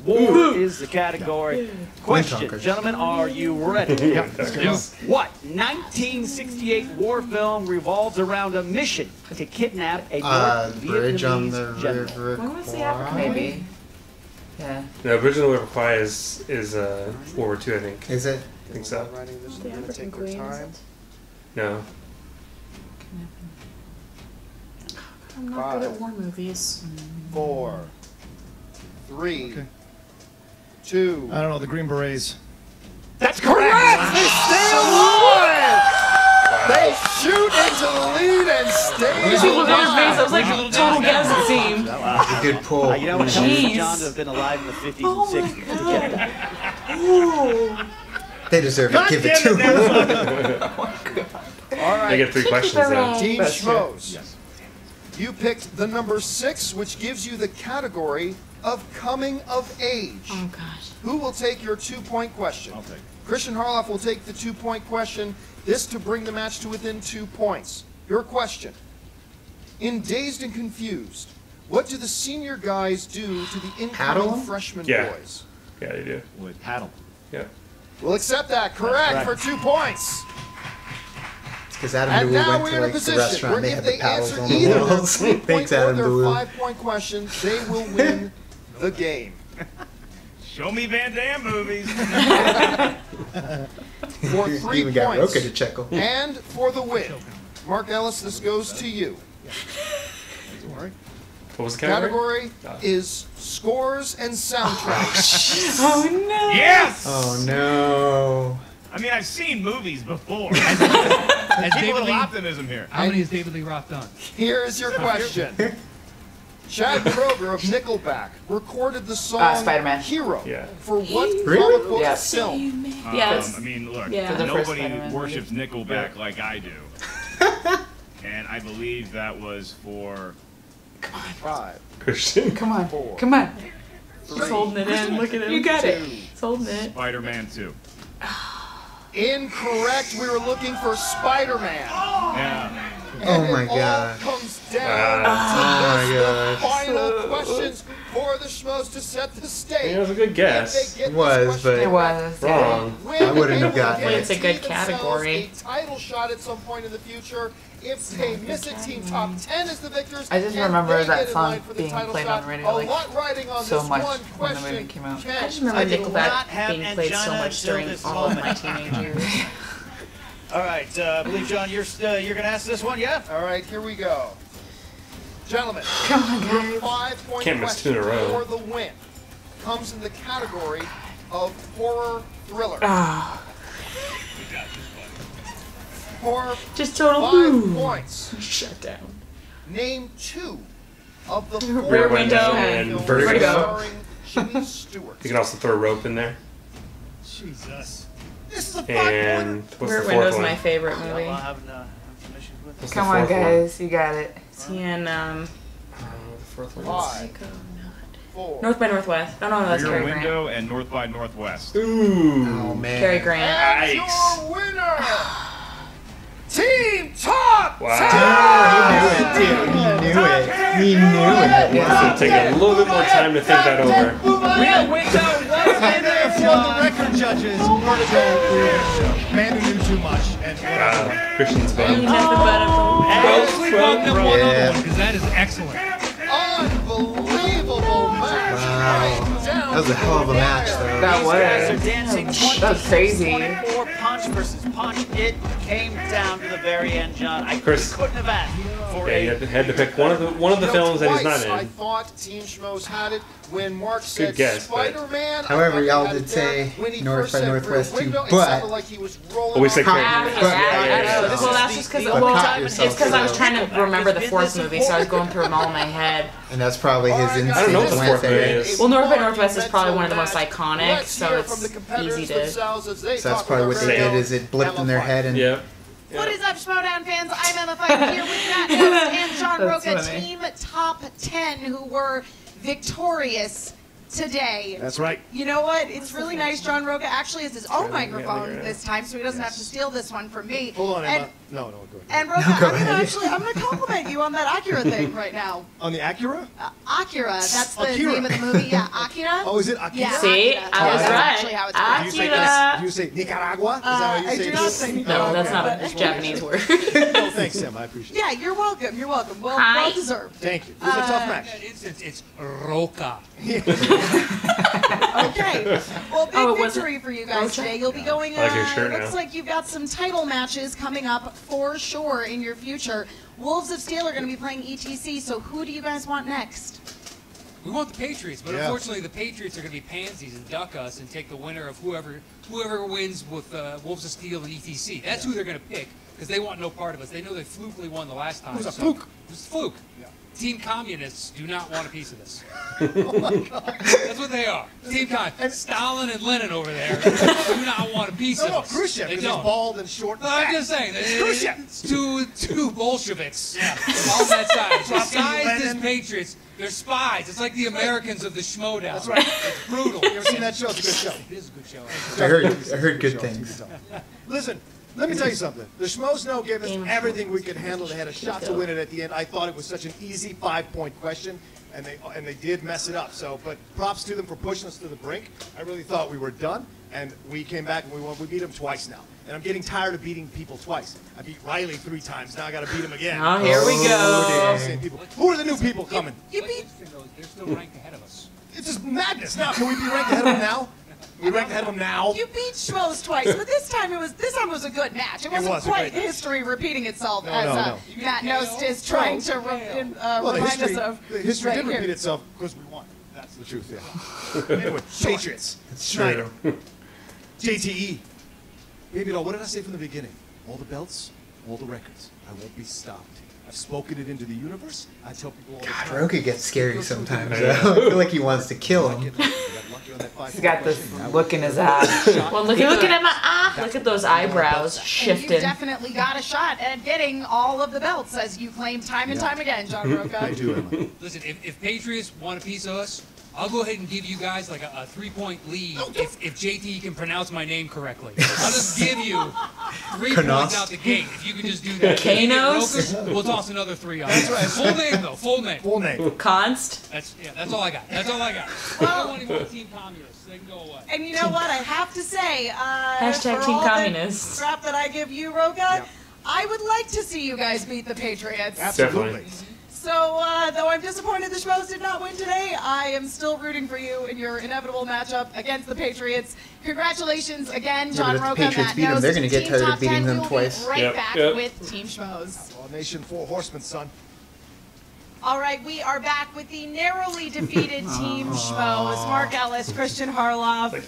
War is the category. Question, gentlemen, are you ready? What 1968 war film revolves around a mission to kidnap a North Uh, Bridge on Vietnamese the general? River When was the Kwai? Africa maybe? Yeah. No, original River Kwai is is uh, World War II, I think. Is it? I think so. The African Queen. No. I'm not good at war movies. Four, three, two. I don't know, the Green Berets. That's correct. They stay alive! They shoot into the lead and stay You see look on his face. I was like, alive. total guess it seemed. That's a good pull. Uh, you know what it helps Jeez. John to have been alive in the 50s Oh and 60s to get that. Ooh. They deserve it. give it to them. All I right, get three questions though. Team That's true. Schmoes. You picked the number six, which gives you the category of coming of age. Oh gosh. Who will take your two-point question? I'll take it. Kristian Harloff will take the two-point question. This to bring the match to within two points. Your question. In Dazed and Confused, what do the senior guys do to the Paddle incoming 'em? freshman Yeah. boys? Yeah, they do. With paddle. Yeah. We'll accept that. Correct, correct. for two points. Because Adam And Dewey now went we're to in a like the position restaurant. where They if they the paddles answer on the either their walls. three-point Thanks, or Adam their five-point question, they will win the game. Show me Van Damme movies. For three even got points Rocha to checkle. and for the win. Mark Ellis, this goes to you. What was the category? Category is scores and soundtracks. Oh, oh no. yes. Oh no. I mean, I've seen movies before. Has Keep a David little Lee, optimism here. how many has David Lee Roth done? Here is your question. Chad Kroeger of Nickelback recorded the song Uh, Spider-Man. Hero Yeah. for what Really? comic book Yes. film? Yes. Um, I mean, look, Yeah. For the first nobody Spider-Man worships Nickelback like I do. and I believe that was for Come on. Five, Kristian. Come on. four, Come on. three, He's holding it in. Look at him. You got it. two. He's holding it. Spider-Man 2. Incorrect. We were looking for Spider-Man. Yeah. Oh And my it all god. comes down Oh to my this, the gosh. final questions for the schmoes to set the stage. Yeah, it was a good guess. If they get It was, but- It was. Wrong. win, I wouldn't have gotten it. It's a good category. A title shot at some point in the future. If they miss it, Team Top 10 is the victors. I just remember that song line for the being played shot. on radio, A like, on so much when the question. movie came out. I just remember I did not Nickelback being played so much during all of my teenage years. All right, uh, I believe John, you're uh, you're gonna ask this one, yeah? All right, here we go. Gentlemen, Come on, your guys. five point Can't miss two in a row. for the win comes in the category of horror thriller. Ah. For Just total five boom. points, Shut down. name two of the four Rear Window films and Vertigo. starring Jimmy Stewart. You can also throw rope in there. Jesus. This is a And what's Rear the Window's fourth my favorite movie. I'm having, uh, having some issues with Come on, fourth one? guys. You got it. Is he in um, Uh, the fourth one. Five, Psycho? Four, North by Northwest. Oh no, no, that's Rear Cary Grant. Window and North by Northwest. Oh Ooh. man. Cary Grant. And Yikes. your winner top Wow. He knew it, dude. He knew it. He knew it. It's gonna take a little bit more time to think that over. Real window was in And there therefore, for the record judges were to go man who knew too much. And Wow. Kristian's Ain't bum. nothing but a Well, sleep on the one Yeah. other one because that is excellent. Unbelievable match. Wow. That was a hell of a match, though. That was. Guys are dancing That was crazy. 24 punch versus punch. It came down to the very end, John. I Chris. couldn't have asked for Yeah, a you had to, had to pick one of the one of the You know, films that he's not twice I in. thought Team Schmoes had it when Mark said guess, but- Spider-Man. I However, thought y'all did say North by Northwest too, Window, it but- sounded like he was rolling we said Craig. the Yeah, ground. But- yeah, yeah, yeah. This Well, is that's the- just because the- But well, it's because I was trying to remember the fourth movie, so I was going through them all in my head. And that's probably oh, his All right, guys, instinct I don't know what the went fourth movie there. is. Well, North by Northwest is probably one of the most iconic, so it's from the competitors easy to. themselves So that's talk probably what they did is it blipped in their head and Yeah. What is up, Schmoedown fans? I'm Emma Fyffe here with Matt Knost and John That's Rocha, funny. team top 10 who were victorious today. That's right. You know what? It's really nice. John Rocha actually has his own microphone this time, so he doesn't have to steal this one from me. Hold on, and, Emma. No, no, go ahead. and Rocha, Go I'm gonna actually, I'm gonna compliment you on that Acura thing right now. On the Acura? Uh, Akira, that's the Akira. name of the movie. Yeah, Akira. Oh, is it Akira? Yeah. See, Akira. I was That's right. actually how it's Akira. Do you say, do you say Nicaragua? Is that how you Uh, I say do not say No, that's not a Japanese word. Oh, thanks, Sam. I appreciate it. Yeah, you're welcome. You're welcome. Well, Hi. well deserved. Thank you. It was a tough Uh, match. In that instance, it's Rocha. Okay. Well, big Oh, victory for you guys Rocha? today. You'll be going. I like your uh, looks now. like you've got some title matches coming up for sure in your future. Wolves of Steel are going to be playing ETC. So who do you guys want next? We want the Patriots, but Yeah. unfortunately, the Patriots are going to be pansies and duck us and take the winner of whoever whoever wins with uh, Wolves of Steel and ETC. That's who they're going to pick because they want no part of us. They know they flukely won the last time. It was a so- fluke. It was a fluke. Yeah. Team communists do not want a piece of this. That's what they are. Team con. Stalin and Lenin over there do not want a piece No, of no, us. Khrushchev, They because he's don't. bald and short. and No, I'm fat. just saying. It's it- Khrushchev. It's two, two Bolsheviks on that side. Trotsky, Disguised as Lenin. patriots. They're spies. It's like the Americans of the Schmoedown. That's right. It's brutal. You ever seen that show? It's a good show. It is a good show. I heard I heard good things. Listen, let me tell you something. The Schmoes know gave us everything we could handle. They had a shot to win it at the end. I thought it was such an easy five-point question, and they and they did mess it up. So, but props to them for pushing us to the brink. I really thought we were done, and we came back and we won. We beat them twice now, and I'm getting tired of beating people twice. I beat Riley three times. Now I got to beat him again. Oh, here we oh, go. Same people. Who are the new people coming? You beat. Interesting, though, They're still ranked ahead of us. It's just madness. Now, can we be ranked ahead of them now? We ranked ahead of them now. You beat Schmoes twice, but this time it was this time was a good match. It wasn't was quite match. history repeating itself No, as no, uh, no. Matt Knost is trying to re- in- uh, Well, the remind history, us of. the history right did here. repeat itself because we won. That's the truth, yeah. anyway, Patriots. Schneider. JTE. Baby doll, what did I say from the beginning? All the belts, all the records. I won't be stopped. I've spoken it into the universe. I tell people all the God, time. Rocha gets scary sometimes. I feel like he wants to kill him. He's got this look in his eye. Well, look, looking at my eye. Uh, uh, look at those eyebrows And shifting. you've definitely got a shot at getting all of the belts, as you claim time and time again, John Rocha. I do, Emma. Listen, if, if Patriots want a piece of us, I'll go ahead and give you guys like a, a three-point lead if, if JT can pronounce my name correctly. I'll just give you three Kanos? points out the gate if you can just do that. If Kanos? Rokas, We'll toss another three on. That's right. Full name though. Full name. Full name. Const. That's yeah. That's all I got. That's all I got. I don't want any more team communists. They can go away. And you know what? I have to say, uh, Hashtag for Team all the Communists. crap that I give you, Rocha, I would like to see you guys beat the Patriots. Absolutely. So, uh, though I'm disappointed the Schmoes did not win today, I am still rooting for you in your inevitable matchup against the Patriots. Congratulations again, Yeah, John but if the Rocha. Patriots Matt beat 'em, Knost, they're gonna get tired of beating 10. them We will be twice. Right Yep, back yep. with Team Schmoes. All nation, four horsemen, son. All right, we are back with the narrowly defeated Team Schmoes. Mark Ellis, Kristian Harloff.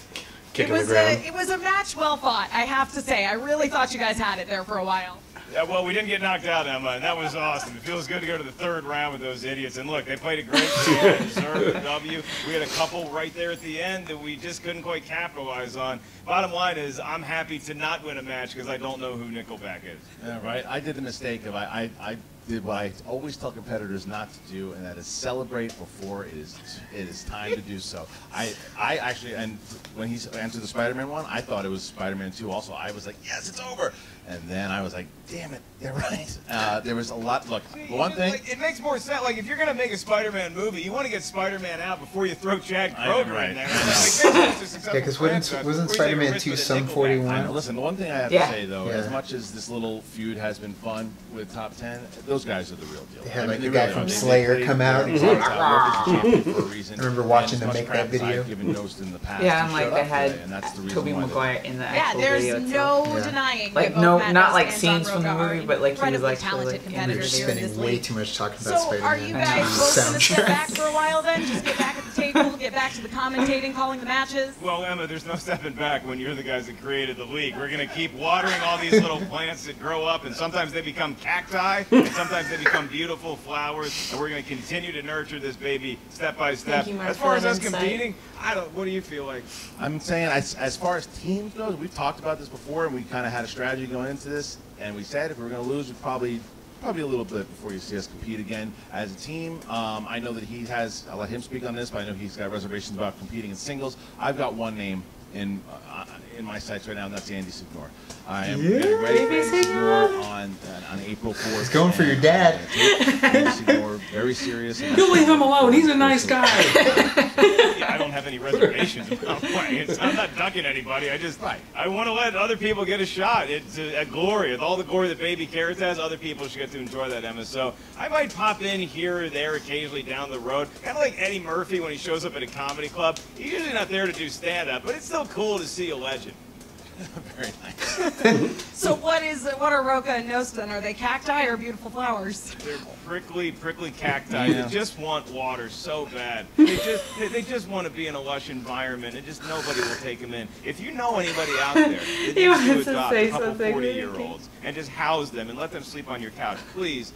It was a it was a match well fought. I have to say, I really thought you guys had it there for a while. Yeah, well, we didn't get knocked out, Emma, and that was awesome. It feels good to go to the third round with those idiots. And look, they played a great game, deserved the W. We had a couple right there at the end that we just couldn't quite capitalize on. Bottom line is, I'm happy to not win a match because I don't know who Nickelback is. Yeah, right. I did the mistake of I, I, I did what I always tell competitors not to do, and that is celebrate before it is it is time to do so. I I actually and when he answered the Spider-Man one, I thought it was Spider-Man 2 also. I was like, yes, it's over. And then I was like, damn it, they're right. Uh, there was a lot. Look, See, one thing. like, it makes more sense. Like if you're gonna make a Spider-Man movie, you want to get Spider-Man out before you throw Chad I Kroeger right. in there. Like, it's a successful Yeah, because wasn't, wasn't Before you take a Spider-Man 2 some 41? Listen, the one thing I have Yeah. to say though, Yeah. as much as this little feud has been fun with top ten, those guys are the real deal. They had, I like, mean, the guy really from are. They- they Slayer come their out and exact he's like, job. World is champion for a reason. I remember watching them make that video. I've given Knost in the past. Yeah, he and like showed they had today, and that's the reason Toby why Maguire in the Yeah, actual there's video no itself. Yeah. denying Like, no- not like scenes Don from the Roca are movie, but, like, he was incredibly actually, talented like, in We're competitors just here in spending way too much talking about So Spider-Man. are you guys know. both going to Soundtrack. sit back for a while then? Just get back at the table, get back to the commentating, calling the matches? Well, Emma, there's no stepping back when you're the guys that created the league. We're going to keep watering all these little plants that grow up, and sometimes they become cacti, and sometimes they become beautiful flowers, and we're going to continue to nurture this baby step by step. Thank you, Mark, as far as us insight. competing, I don't. What do you feel like? I'm saying, as, as far as teams goes, we've talked about this before, and we kind of had a strategy going into this, and we said if we were going to lose, we'd probably probably a little bit before you see us compete again as a team. Um, I know that he has. I'll let him speak on this, but I know he's got reservations about competing in singles. I've got one name in uh, in my sights right now, and that's Andy Signor. I am Yeah. getting ready for Baby Andy Signor. Signor on uh, on April 4th. He's going for your dad. uh, Andy very serious. and You leave him alone. He's a nice guy. Yeah, I don't have any reservations about playing. It's, I'm not ducking anybody. I just Right. I want to let other people get a shot. at, a, a glory. With all the glory that Baby Carrots has, other people should get to enjoy that, Emma. So I might pop in here or there occasionally down the road. Kind of like Eddie Murphy when he shows up at a comedy club. He's usually not there to do stand-up, but it's still cool to see a legend. Very nice. So what is what are Rocha and Nostan? Are they cacti or beautiful flowers? They're prickly, prickly cacti Yeah. that just want water so bad. They just, they, they just want to be in a lush environment, and just nobody will take them in. If you know anybody out there that He needs to adopt say a couple 40-year-olds and just house them and let them sleep on your couch, please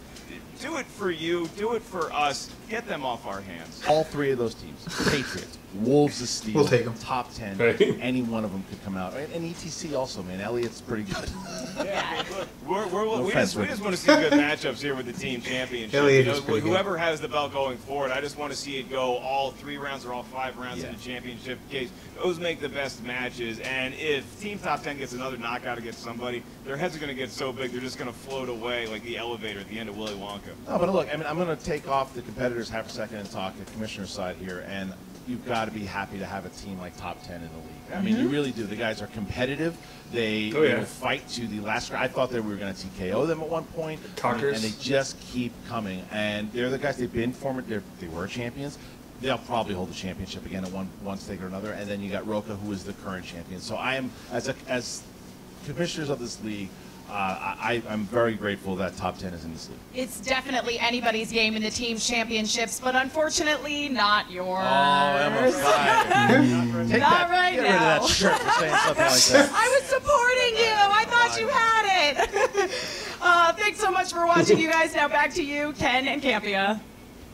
do it for you. Do it for us. Get them off our hands. All three of those teams, Patriots, Wolves of Steel, We'll take 'em. top 10, Right. any one of them could come out. And, and ETC also, man. Elliott's pretty good. Yeah, look, we're, we're, No we, just, we just want to see good matchups here with the team championship. Elliott You know, is pretty good. whoever has the belt going forward, I just want to see it go all three rounds or all five rounds Yeah. in the championship case. Those make the best matches. And if Team Top 10 gets another knockout against somebody, their heads are going to get so big they're just going to float away like the elevator at the end of Willy Wonka. No, but look, I mean, I'm going to take off the competitors half a second and talk the commissioner's side here. And you've got to be happy to have a team like top 10 in the league. I mean, you mm-hmm. really do. The guys are competitive. They, Oh, yeah. fight to the last. I thought that we were going to TKO them at one point. Talkers. And they just keep coming. And they're the guys. They've been former. They were champions. They'll probably hold the championship again at one one stake or another. And then you got Rocha, who is the current champion. So I am as a, as commissioners of this league. Uh, I, I'm very grateful that top 10 is in this league. It's definitely anybody's game in the team championships, but unfortunately not yours. Take Not that, right get rid of now. that shirt for saying something like that. I was supporting you. I thought you had it. uh, thanks so much for watching, you guys. Now back to you, Ken and Campea.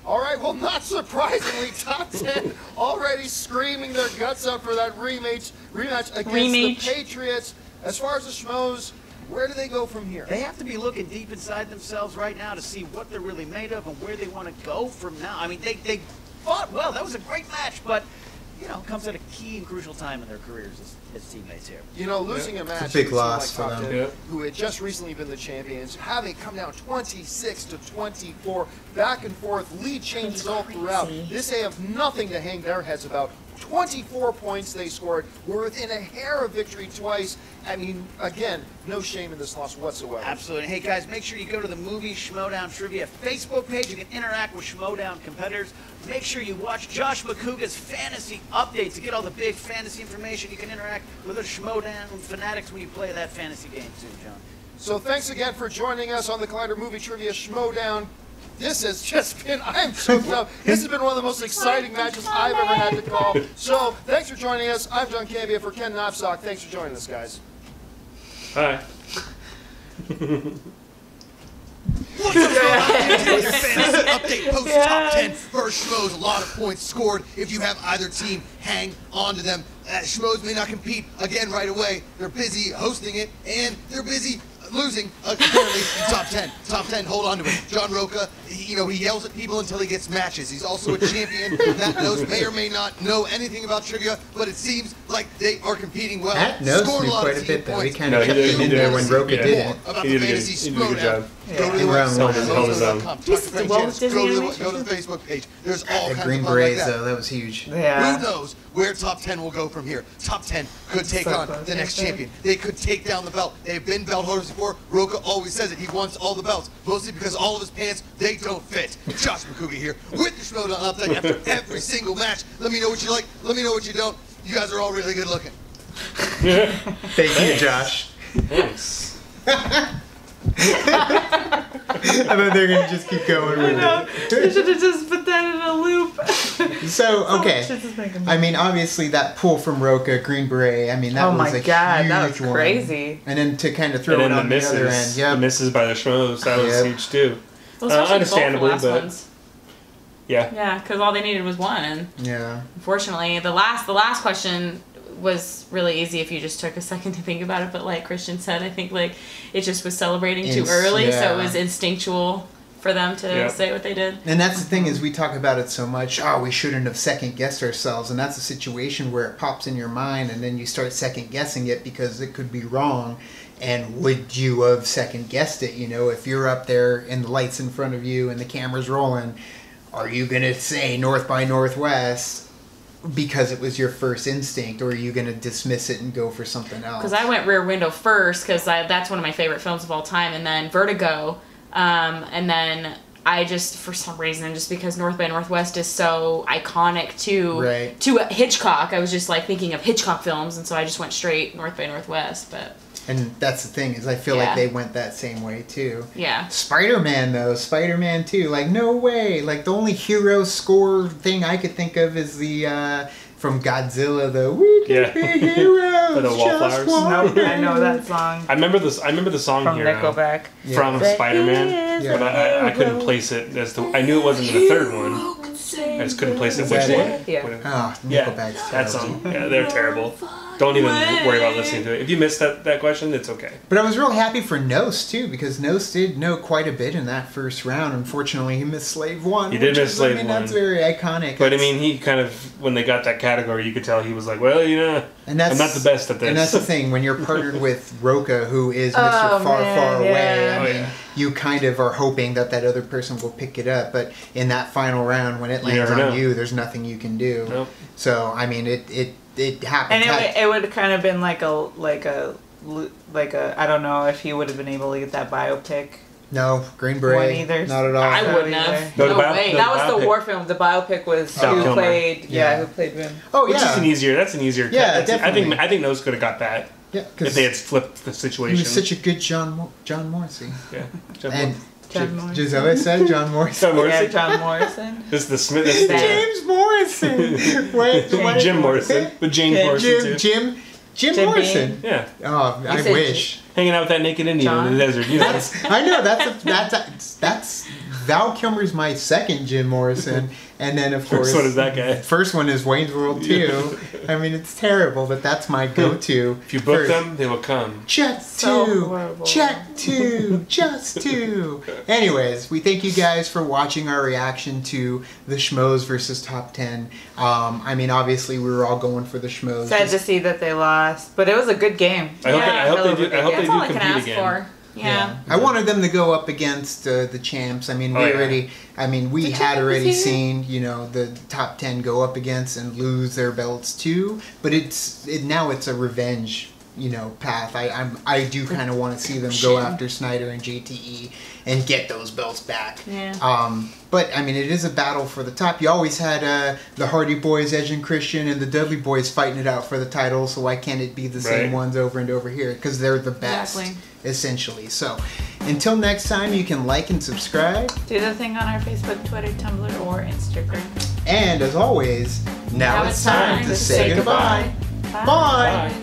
All right, well, not surprisingly, top 10 already screaming their guts out for that rematch, rematch against Rematch. the Patriots. As far as the Schmoes, where do they go from here? They have to be looking deep inside themselves right now to see what they're really made of and where they want to go from now. I mean, they, they fought well. That was a great match, but, you know, comes at a key and crucial time in their careers as, as teammates here. You know, losing a match It's a big to a team loss like for them. 10, Yeah. who had just recently been the champions, having come down 26 to 24, back and forth, lead changes all throughout. This they have nothing to hang their heads about. 24 points they scored. We're within a hair of victory twice. I mean, again, no shame in this loss whatsoever. Absolutely. Hey guys, make sure you go to the movie Schmoedown Trivia Facebook page. You can interact with Schmoedown competitors. Make sure you watch Josh Macuga's fantasy update to get all the big fantasy information. You can interact with the Schmoedown fanatics when you play that fantasy game too, John. So thanks again for joining us on the Collider Movie Trivia Schmoedown. This has just been, I'm so up. This has been one of the most exciting matches I've ever had to call. So thanks for joining us. I'm John Campea for Ken Napzok. Thanks for joining us, guys. Hi. What's up, y'all? Fantasy update post top 10 first Schmoes. A lot of points scored if you have either team hang on to them. Uh, Schmoes may not compete again right away. They're busy hosting it and they're busy losing uh, apparently top 10 top 10 hold on to it john Rocha he, you know he yells at people until he gets matches he's also a champion that knows may or may not know anything about trivia but it seems like they are competing well Matt Knost Scored me a lot quite of a bit, team though. He points. kind of kept it in there when Rocha yeah. did it. about He the did a good- fantasy he did a good Schmoedown. job. Go to the And Ron website, Wilson. Held his own. Talk to He's Frank the Walt James. Disney Go to the- Animation Go to the Facebook page. There's all The kinds Green of fun like Berets, that. though, that was huge. Yeah. Who knows where top 10 will go from here? Top 10 could take So on close, the next champion. They could take down the belt. They've been belt holders before. Rocha always says it. He wants all the belts, mostly because all of his pants, they don't fit. Josh Macuga here with the Schmoedown Update after every single match. Let me know what you like. Let me know what you don't. You guys are all really good looking. Thank you, Josh. Thanks. I thought they're gonna just keep going with You it. should have just put that in a loop. So okay, Shit is making me- I mean obviously that pull from Rocha, Green Beret. I mean that Oh was my a God, huge that was one. crazy. And then to kind of throw and it then the on the, other end, yeah. the misses by the Schmoes, that was Yep. huge too. Well, Uh, understandably, both the last but ones. yeah. Yeah, because all they needed was one. And Yeah. unfortunately, the last the last question was really easy if you just took a second to think about it. But like Kristian said, I think like it just was celebrating too Ins- early, so it was instinctual for them to Yep. say what they did. And that's the thing is we talk about it so much. Oh, we shouldn't have second guessed ourselves, and that's a situation where it pops in your mind, and then you start second guessing it because it could be wrong. And would you have second guessed it? You know, if you're up there and the lights in front of you and the camera's rolling, are you gonna say North by Northwest because it was your first instinct, or are you gonna dismiss it and go for something else? Because I went Rear Window first because that's one of my favorite films of all time, and then Vertigo, um, and then I just for some reason just because North by Northwest is so iconic to Right. to Hitchcock, I was just like thinking of Hitchcock films, and so I just went straight North by Northwest. But And that's the thing is I feel Yeah. like they went that same way too. yeah, Spider Man though, Spider Man too. Like no way. Like the only hero score thing I could think of is the uh from Godzilla the We Can Yeah. Be Heroes. The Wallflowers. one Nope, I know that song I remember this. I remember the song from Hero Nickelback. from Yeah. Spider Man, Yeah. but I, I, I couldn't place it as the. I knew it wasn't the third one. I just couldn't place it Is which one. it? Yeah. What- Oh, ah, Yeah, Nickelback's that song. Yeah, they're terrible. Don't even worry about listening to it. If you missed that, that question, it's okay. But I was real happy for Nos too because Nos did know quite a bit in that first round. Unfortunately, he missed Slave One. He did miss is, Slave I mean, One. That's very iconic. But I mean, he kind of when they got that category, you could tell he was like, well, you know, And that's I'm not the best at this. And that's the thing when you're partnered with Rocha, who is Mr. Oh, Far man, Far Away. yeah. I Oh, mean, yeah. you kind of are hoping that that other person will pick it up, but in that final round, when it lands never on know. you, there's nothing you can do. Nope. So I mean, it it it happens. And it, Ha- would- it would kind of been like a like a like a I don't know if he would have been able to get that biopic. no, Green Beret, One either. not at all. I So wouldn't either. have. No, No, bio- way. no, That was biopic. the war film. The biopic was Val who Kilmer. played yeah, Yeah. who played Vin. oh Which yeah, is an easier. That's an easier. Yeah, that's- I think I think those could have got that yeah, if because they had flipped the situation. He was such a good John Mo- John Morrissey. yeah. John And John J- Morrison. Giselle said John Morrissey. John Morrison. Yeah, John Morrison. This is the Smith. This is James Morrison. Wait, Jim, Jim Morrison, but James Morrison Jim, too. Jim, Jim, Jim Morrison. Yeah, Oh, I said wish. hanging out with that naked Indian in the desert. You know. That's I know that's a, that's a, that's Val Kilmer's my second Jim Morrison, and then of course so does that guy. First one is Wayne's World two. I mean it's terrible, but that's my go-to. If you book for them, they will come. Just So two, horrible. check two, just two. Anyways, we thank you guys for watching our reaction to the Schmoes versus Top Ten. Um, I mean, obviously we were all going for the Schmoes. Sad to see that they lost, but it was a good game. I hope. Yeah, I hope they do. I hope game. they That's all do I can compete again. for. Yeah. I wanted them to go up against uh, the champs. I mean, we Oh, yeah. already, I mean, we The had already here. seen, you know, the top ten go up against and lose their belts too. But it's it now it's a revenge, you know, path. I I'm, I do kind of want to see them go after Snyder and JTE and get those belts back. Yeah. Um, but I mean, it is a battle for the top. You always had uh, the Hardy Boys, Edge and Christian, and the Dudley Boys fighting it out for the title. So why can't it be the same ones over and over here? Because they're the best, Exactly. Essentially. So until next time, you can like and subscribe. Do the thing on our Facebook, Twitter, Tumblr, or Instagram. And as always, now, it's time, to say goodbye. Bye. Bye.